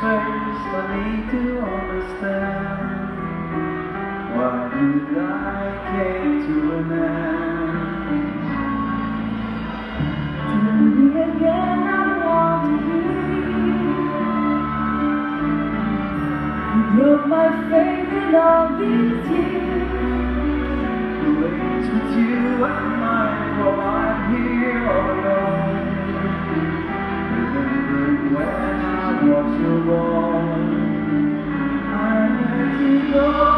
first I need to understand Why did I came to an end. Tell me again I want to hear You. Broke my faith in all these years. Relates with you and mine for I'm here what you want. I need to go.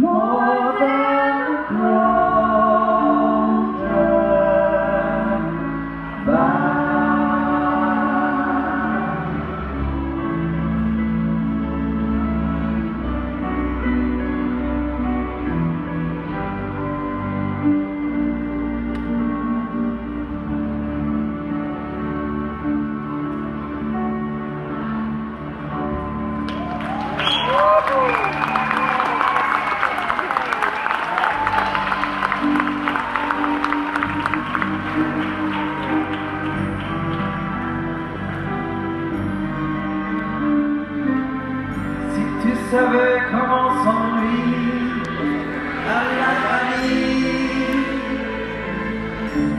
我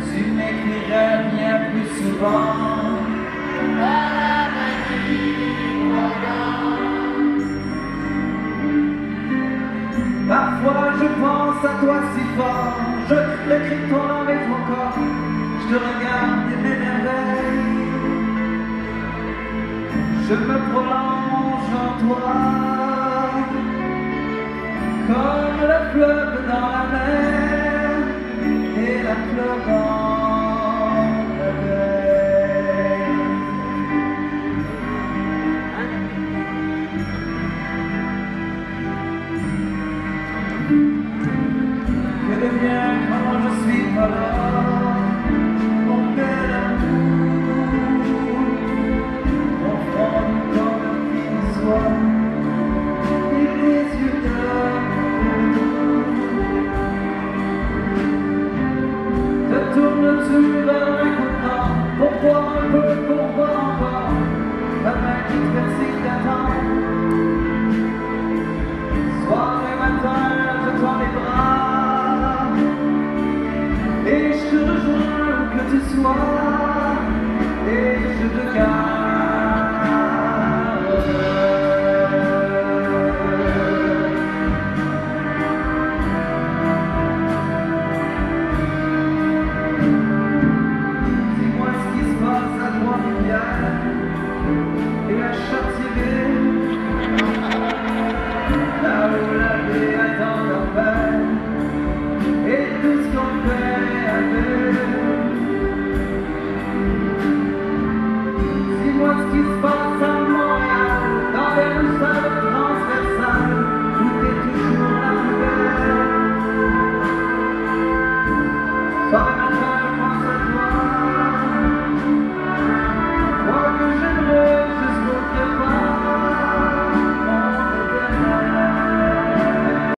Tu m'écrirais bien plus souvent. Parfois je pense à toi si fort, je te crie ton nom et ton corps, je te regarde et m'émerveille, je me prolonge en toi, comme le fleuve dans la mer. that I could have gone. Merci d'être. Soir et matin, je t'enlève les bras et je te rejoins que tu sois.